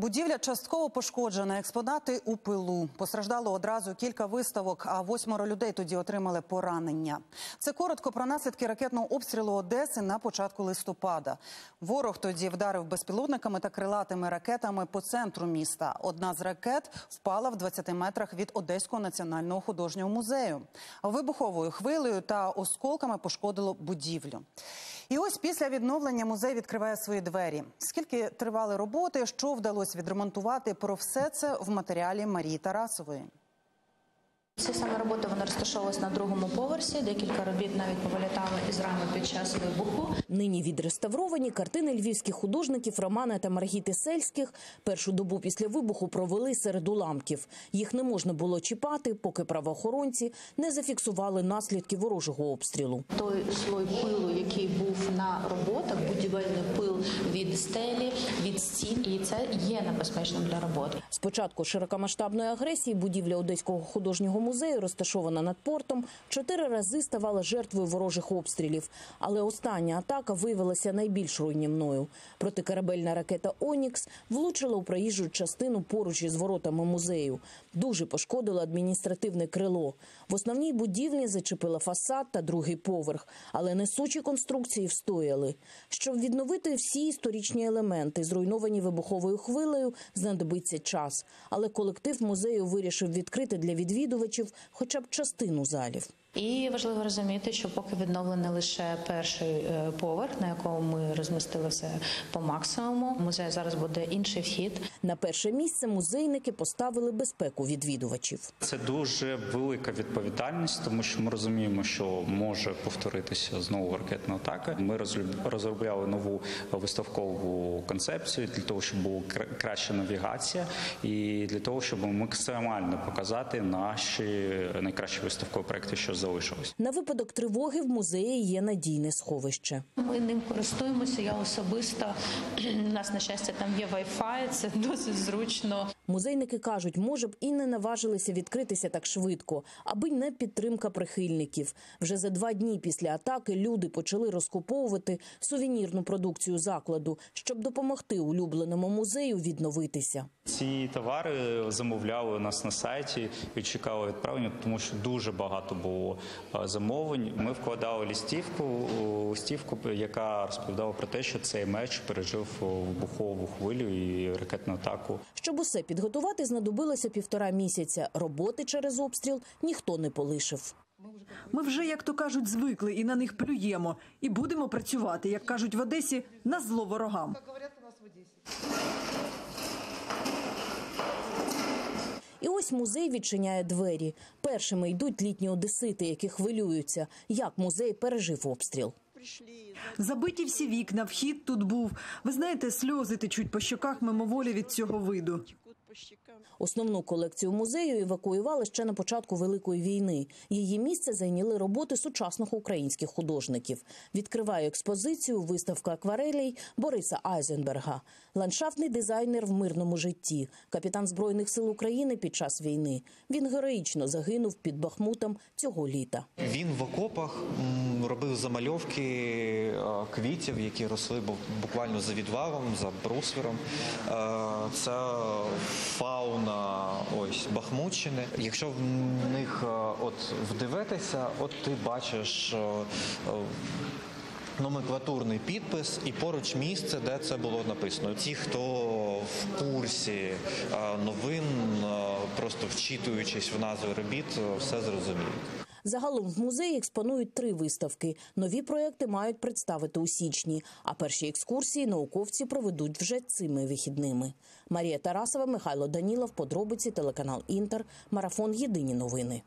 Будівля частково пошкоджена. Експонати у пилу. Постраждало одразу кілька виставок, а восьмеро людей тоді отримали поранення. Це коротко про наслідки ракетного обстрілу Одеси на початку листопада. Ворог тоді вдарив безпілотниками та крилатими ракетами по центру міста. Одна з ракет впала в 20 метрах від Одеського національного художнього музею. Вибуховою хвилею та осколками пошкодило будівлю. І ось після відновлення музей відкриває свої двері. Скільки тривали роботи, що вдалося відремонтувати, про все це в матеріалі Марії Тарасової. Ці саме роботи вони розташовувалися на другому поверсі. Декілька робіт навіть повилітали із рами під час вибуху. Нині відреставровані картини львівських художників Романа та Маргіти Сельських першу добу після вибуху провели серед уламків. Їх не можна було чіпати, поки правоохоронці не зафіксували наслідки ворожого обстрілу. Той слой пилу, який був на роботах, будівельний пил від стелі, від стін, і це є небезпечним для роботи. Початку широкомасштабної агресії будівля Одеського художнього музею, розташована над портом, чотири рази ставала жертвою ворожих обстрілів. Але остання атака виявилася найбільш руйнівною. Протикорабельна ракета Онікс влучила у проїжджу частину поруч із воротами музею. Дуже пошкодила адміністративне крило. В основній будівлі зачепила фасад та другий поверх, але несучі конструкції встояли. Щоб відновити всі історичні елементи, зруйновані вибуховою хвилею, знадобиться час. Але колектив музею вирішив відкрити для відвідувачів хоча б частину залів. І важливо розуміти, що поки відновлений лише перший е, поверх, на якому ми розмістили все по максимуму. У музею зараз буде інший вхід. На перше місце музейники поставили безпеку відвідувачів. Це дуже велика відповідальність, тому що ми розуміємо, що може повторитися знову ракетна атака. Ми розроб- розробляли нову виставкову концепцію для того, щоб була краща навігація, і для того, щоб максимально показати наші найкращі виставкові проекти, що залишилось. На випадок тривоги в музеї є надійне сховище. Ми ним користуємося. Я особисто у нас на щастя там є Wi-Fi, Це досить зручно. Музейники кажуть, може б і не наважилися відкритися так швидко, аби не підтримка прихильників. Вже за два дні після атаки люди почали розкуповувати сувенірну продукцію закладу, щоб допомогти улюбленому музею відновитися. Ці товари замовляли у нас на сайті і чекали відправлення, тому що дуже багато було е, замовлень. Ми вкладали листівку, листівку, яка розповідала про те, що цей меч пережив вибухову хвилю і ракетну атаку. Щоб усе підготувати, знадобилося півтора місяця. Роботи через обстріл ніхто не полишив. Ми вже, як то кажуть, звикли і на них плюємо. І будемо працювати, як кажуть в Одесі, на зло ворогам. І ось музей відчиняє двері. Першими йдуть літні одесити, які хвилюються, як музей пережив обстріл. Забиті всі вікна, вхід тут був. Ви знаєте, сльози течуть по щоках мимоволі від цього виду. Основну колекцію музею евакуювали ще на початку Великої війни. Її місце зайняли роботи сучасних українських художників. Відкриває експозицію виставка акварелей Бориса Айзенберга, ландшафтний дизайнер в мирному житті, капітан збройних сил України під час війни. Він героїчно загинув під Бахмутом цього літа. Він в окопах робив замальовки е, квітів, які росли бу- буквально за відвалом, за брусвером. Е, Це фауна ось Бахмутщини. Якщо в них е, от вдивитися, от ти бачиш. е, е, Номенклатурний підпис і поруч місце, де це було написано. Ті, хто в курсі новин, просто вчитуючись в назви робіт, все зрозуміють. Загалом в музеї експонують три виставки. Нові проекти мають представити у січні. А перші екскурсії науковці проведуть вже цими вихідними. Марія Тарасова, Михайло Данілов, подробиці, телеканал Інтер, марафон Єдині новини.